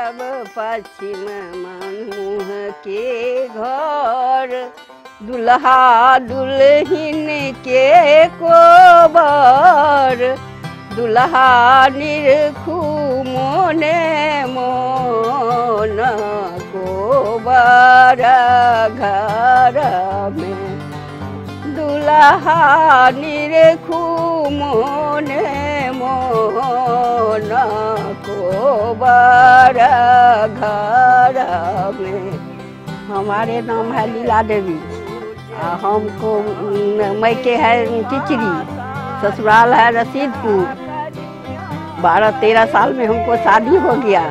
पूरब पश्चिम मनमुह के घर दुल्हा दुल्हिन के कोबर दुल्हा निरखू मोने मोन कोबर घर में दुल्हा निरखू मोने मोन कोबर घर में। हमारे नाम है लीला देवी। आ, हमको मैके है टिचरी ससुराल है रसीदपुर बारह तेरह साल में हमको शादी हो गया।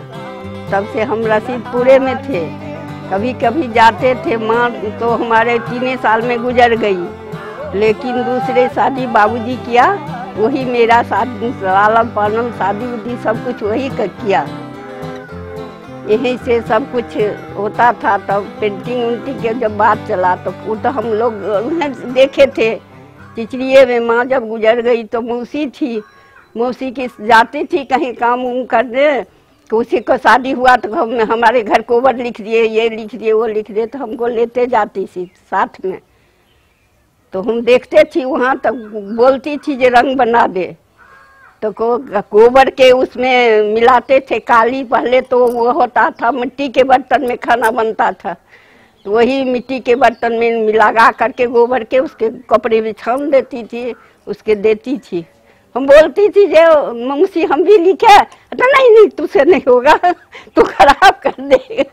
तब से हम रसीदपुरे में थे। कभी कभी जाते थे माँ तो हमारे तीन साल में गुजर गई। लेकिन दूसरे शादी बाबूजी किया वही मेरा शादी लालम पालम शादी उदी सब कुछ वही किया। यहीं से सब कुछ होता था, तब पेंटिंग उन्टिंग के जब बात चला तो वो तो हम लोग उन्हें देखे थे। चिचड़िए में माँ जब गुजर गई तो मौसी थी। मौसी की जाती थी कहीं काम उम करने तो उसी को शादी हुआ तो हम, हमारे घर कोबर लिख दिए, ये लिख दिए, वो लिख दिए तो हमको लेते जाती थी साथ में। तो हम देखते थी वहाँ तक बोलती थी जे रंग बना दे। तो को, गोबर के उसमें मिलाते थे, काली पहले तो वो होता था, मिट्टी के बर्तन में खाना बनता था। तो वही मिट्टी के बर्तन में मिला करके गोबर के उसके कपड़े में छान देती थी, उसके देती थी। हम बोलती थी जे मौसी हम भी लिखे। तो नहीं नहीं, तुझसे नहीं होगा, तू खराब कर दे,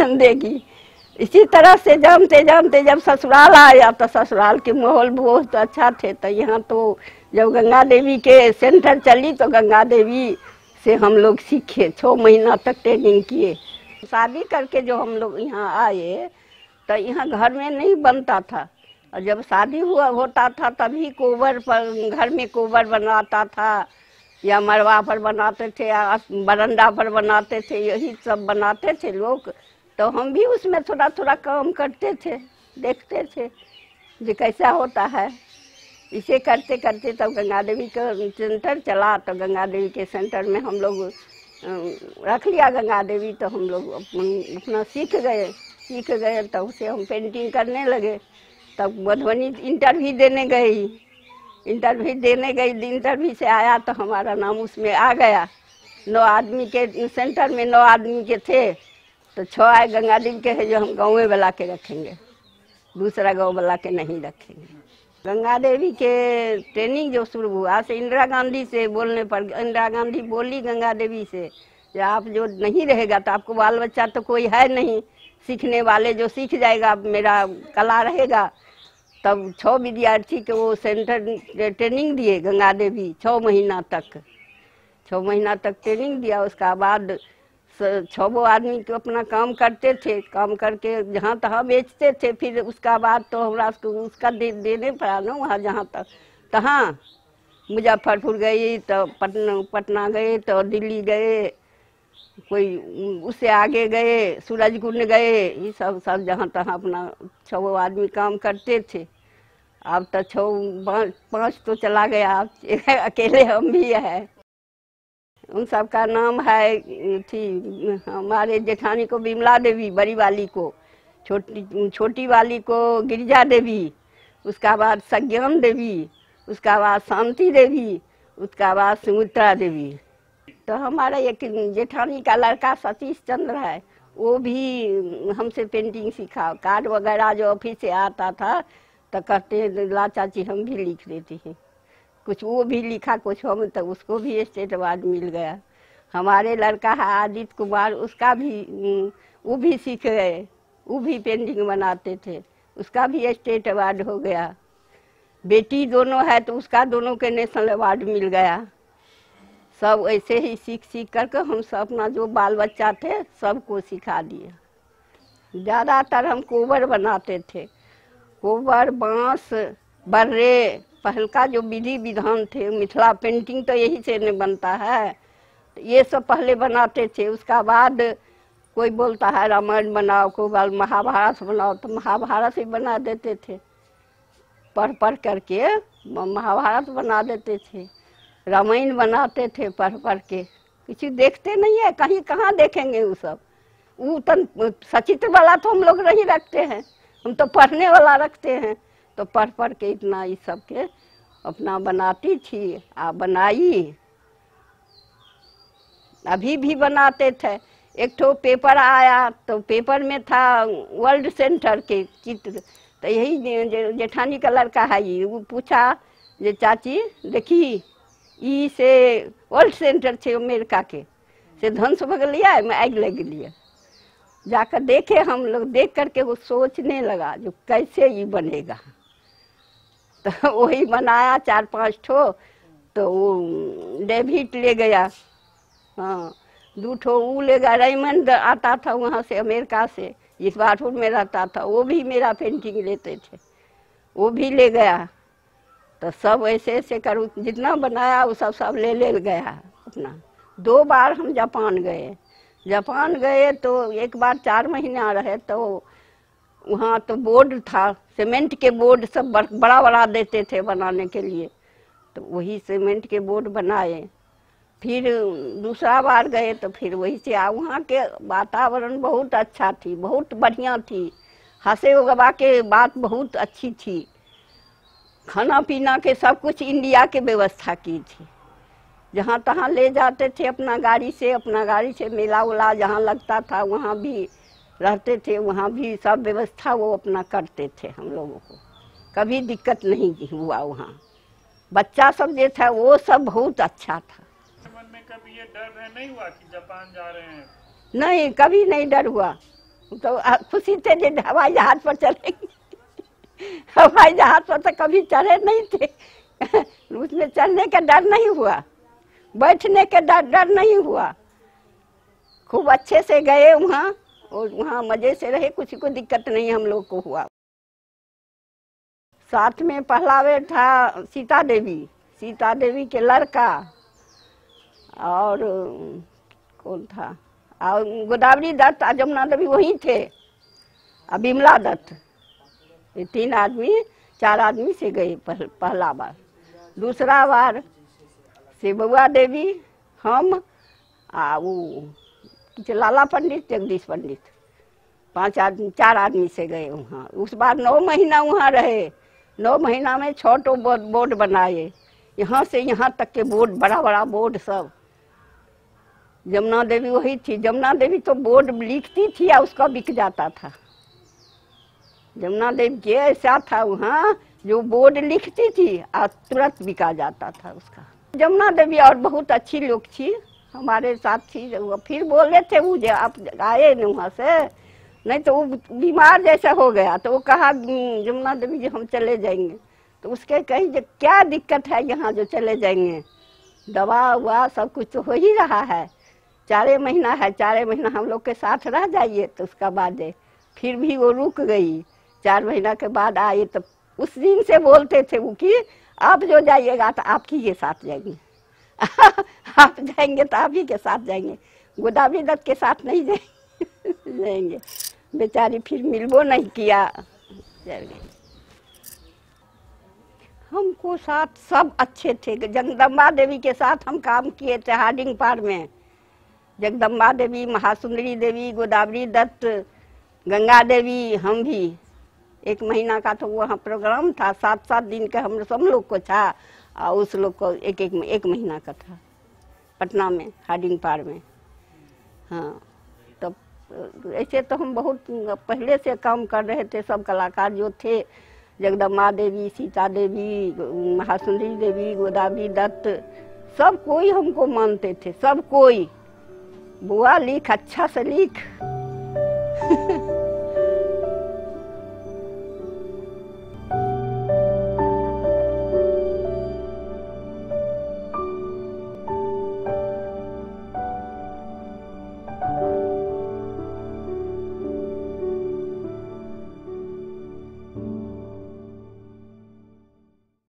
देगी। इसी तरह से जानते जानते जब ससुराल आया तो ससुराल के माहौल बहुत अच्छा थे तो यहाँ तो जब गंगा देवी के सेंटर चली तो गंगा देवी से हम लोग सीखे छः महीना तक ट्रेनिंग किए। शादी करके जो हम लोग यहाँ आए तो यहाँ घर में नहीं बनता था। और जब शादी हुआ, होता था तभी कोबर पर, घर में कोबर बनाता था, या मरवा पर बनाते थे, या बरंडा पर बनाते थे, यही सब बनाते थे लोग। तो हम भी उसमें थोड़ा थोड़ा काम करते थे, देखते थे जो कैसा होता है। इसे करते करते तब गंगा देवी का सेंटर चला तो गंगा देवी के सेंटर में हम लोग रख लिया गंगा देवी तो हम लोग अपना सीख गए। सीख गए, तब उसे हम पेंटिंग करने लगे। तब मधुबनी इंटरव्यू देने गई। इंटरव्यू देने गई इंटरव्यू से आया तो हमारा नाम उसमें आ गया। नौ आदमी के सेंटर में नौ आदमी के थे तो छः आए गंगा देवी के है जो हम गाँव वाला के रखेंगे। दूसरा गाँव वाला के नहीं रखेंगे। गंगा देवी के ट्रेनिंग जो शुरू हुआ से इंदिरा गांधी से बोलने पर, इंदिरा गांधी बोली गंगा देवी से आप जो नहीं रहेगा तो आपको बाल बच्चा तो कोई है नहीं, सीखने वाले जो सीख जाएगा, मेरा कला रहेगा। तब छः विद्यार्थी के वो सेंटर ट्रेनिंग दिए गंगा देवी छः महीना तक। छः महीना तक ट्रेनिंग दिया, उसका बाद छो आदमी को अपना काम करते थे काम करके जहाँ तहाँ बेचते थे फिर उसका बाद तो हमरा उसका दे, देने पड़ा ना वहाँ जहाँ तक। तहाँ मुजफ्फरपुर गई तो पटना पटना गए तो दिल्ली गए कोई उससे आगे गए सूरजकुंड गए ये सब सब जहाँ तहाँ अपना छो आदमी काम करते थे। अब तो छो पाँच तो चला गया अकेले हम भी है। उन सब का नाम है, थी, हमारे जेठानी को बिमला देवी, बड़ी वाली को, छोटी छोटी वाली को गिरिजा देवी, उसका बाद सज्ञान देवी, उसका बाद शांति देवी, उसका बाद सुमित्रा देवी। तो हमारा एक जेठानी का लड़का सतीश चंद्र है, वो भी हमसे पेंटिंग सीखा, कार्ड वगैरह जो ऑफ़िस से आता था तो कहते ला चाची, हम भी लिख देते हैं। कुछ वो भी लिखा, कुछ हम तो उसको भी स्टेट अवार्ड मिल गया। हमारे लड़का है आदित्य कुमार, उसका भी वो भी सीख गए, वो भी पेंटिंग बनाते थे, उसका भी स्टेट अवार्ड हो गया। बेटी दोनों है तो उसका दोनों के नेशनल अवार्ड मिल गया। सब ऐसे ही सीख सीख करके हम सब अपना जो बाल बच्चा थे, सबको सिखा दिए। ज़्यादातर हम कोबर बनाते थे। कोबर बाँस, बर्रे पहल का जो विधि विधान थे, मिथिला पेंटिंग तो यही से नहीं बनता है। ये सब पहले बनाते थे, उसका बाद कोई बोलता है, रामायण बनाओ, कोई बाल महाभारत बनाओ तो महाभारत ही बना देते थे। पढ़ पढ़ करके महाभारत बना देते थे। रामायण बनाते थे पढ़ पढ़ के। किसी देखते नहीं है, कहीं कहाँ देखेंगे वो सब? वो तन सचित्र वाला तो हम लोग नहीं रखते हैं, हम तो पढ़ने वाला रखते हैं। तो पढ़ पढ़ के इतना इस सब के अपना बनाती थी आ बनाई। अभी भी बनाते थे। एक ठो पेपर आया तो पेपर में था वर्ल्ड सेंटर के चित्र। तो यही जेठानी का लड़का है ये। वो पूछा जे, चाची, देखी, ई से वर्ल्ड सेंटर थे अमेरिका के। से धनुष भगलिया मैं आग लग लिया जाकर देखे हम लोग, देख करके वो सोचने लगा, जो कैसे ये बनेगा। तो वही बनाया, चार पाँच ठो तो वो डेविड ले गया। हाँ दो ठो वो ले गया रेमंड आता था वहाँ से, अमेरिका से, इस बारपुर में रहता था, वो भी मेरा पेंटिंग लेते थे, वो भी ले गया। तो सब ऐसे ऐसे करूँ, जितना बनाया, वो सब सब ले ले गया अपना। दो बार हम जापान गए। जापान गए तो एक बार चार महीना रहे तो वहाँ तो बोर्ड था, सीमेंट के बोर्ड सब बड़ा बड़ा देते थे बनाने के लिए। तो वही सीमेंट के बोर्ड बनाए। फिर दूसरा बार गए तो फिर वही से, आ वहाँ के वातावरण बहुत अच्छा थी, बहुत बढ़िया थी। हंसे उगवा के बात बहुत अच्छी थी। खाना पीना के सब कुछ इंडिया के व्यवस्था की थी। जहाँ तहाँ ले जाते थे अपना गाड़ी से, अपना गाड़ी से मेला उला जहाँ लगता था वहाँ भी रहते थे वहाँ भी सब व्यवस्था वो अपना करते थे हम लोगों को। कभी दिक्कत नहीं हुआ वहाँ। बच्चा सब जो था वो सब बहुत अच्छा था। मन में कभी ये डर है नहीं हुआ कि जापान जा रहे हैं? नहीं कभी नहीं डर हुआ। तो खुशी थे जे हवाई जहाज़ पर चलेंगे हवाई जहाज़ पर तो कभी चढ़े नहीं थे। उसमें चढ़ने का डर नहीं हुआ। बैठने का डर डर नहीं हुआ। खूब अच्छे से गए वहाँ। और वहाँ मज़े से रहे कुछ को दिक्कत नहीं हम लोग को हुआ। साथ में पहलावे था सीता देवी सीता देवी के लड़का। और कौन था? और गोदावरी दत्त और जमुना देवी वहीं थे। बिमला दत्त। ये तीन आदमी चार आदमी से गए पहल, बार। दूसरा बार से बउआ देवी हम आ लाला पंडित, जगदीश पंडित। पाँच आदमी, चार आदमी से गए वहाँ। उस बार नौ महीना वहाँ रहे। नौ महीना में छः ठो बोर्ड बोर्ड बनाए। यहाँ से यहाँ तक के बोर्ड बड़ा बड़ा बोर्ड सब। जमुना देवी वही थी। जमुना देवी तो बोर्ड लिखती थी या उसका बिक जाता था? जमुना देवी के ऐसा था वहाँ, जो बोर्ड लिखती थी और तुरंत बिका जाता था उसका। जमुना देवी और बहुत अच्छी लोग थी। हमारे साथ थी वो फिर बोले थे वो जो आप आए न वहाँ से। नहीं तो वो बीमार जैसा हो गया तो वो कहा "हम्म, जमुना देवी जी हम चले जाएँगे। तो उसके कहीं जो क्या दिक्कत है यहाँ जो चले जाएँगे? दवा हुआ सब कुछ तो हो ही रहा है। चारे महीना है चारे महीना हम लोग के साथ रह जाइए तो उसका बाद फिर भी वो रुक गई। चार महीना के बाद आई तो उस दिन से बोलते थे वो कि आप जो जाइएगा तो आपकी के साथ जाएँगे। आप जाएँगे तो आप ही के साथ जाएँगे। गोदावरी दत्त के साथ नहीं जाएँगे जाएँगे। बेचारी फिर मिलबो नहीं किया। चल गई हमको साथ सब अच्छे थे। जगदम्बा देवी के साथ हम काम किए थे हार्डिंग पार में। जगदम्बा देवी, महासुंदरी देवी, गोदावरी दत्त, गंगा देवी, हम भी। एक महीना का तो वहाँ प्रोग्राम था। सात सात दिन का हम सब लोग को था। और उस लोग को एक एक एक महीना का था, पटना में हार्डिंग पार में। हाँ तो ऐसे तो हम बहुत पहले से काम कर रहे थे, सब कलाकार जो थे, जगदम्बा देवी, सीता देवी, महासुंदरी देवी, गोदावरी दत्त, सब कोई हमको मानते थे, सब कोई। बुआ लिख अच्छा से लिख।